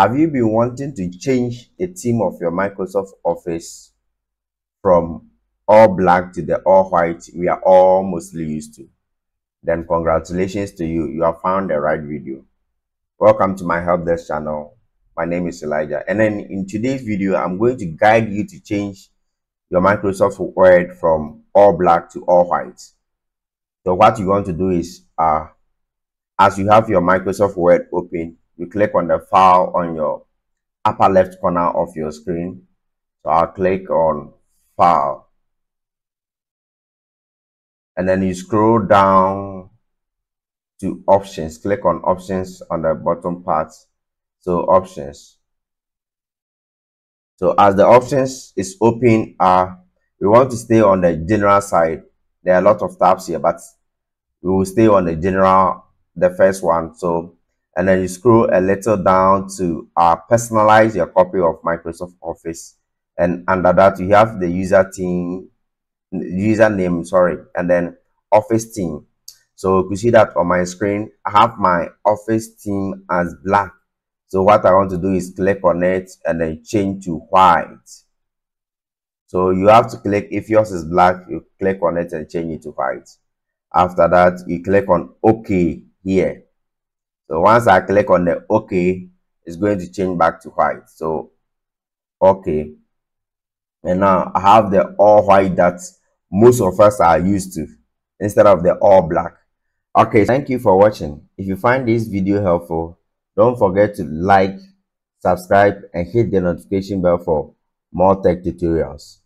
Have you been wanting to change the theme of your Microsoft Office from all black to the all white we are all mostly used to? Then congratulations to you, you have found the right video. Welcome to my help desk channel. My name is Elijah and then in today's video I'm going to guide you to change your Microsoft Word from all black to all white. So what you want to do is uh, as you have your Microsoft Word open, you click on the file on your upper left corner of your screen. So I'll click on file. And then you scroll down to options. Click on options on the bottom part. So options. So as the options is open, uh, we want to stay on the general side. There are a lot of tabs here, but we will stay on the general, the first one. So and then you scroll a little down to uh, personalize your copy of Microsoft Office. And under that, you have the user team, username, sorry, and then Office theme. So you can see that on my screen, I have my Office theme as black. So what I want to do is click on it and then change to white. So you have to click, if yours is black, you click on it and change it to white. After that, you click on OK here so once I click on the OK, it's going to change back to white. So OK. And now I have the all white that most of us are used to instead of the all black. Okay, thank you for watching. If you find this video helpful, don't forget to like, subscribe, and hit the notification bell for more tech tutorials.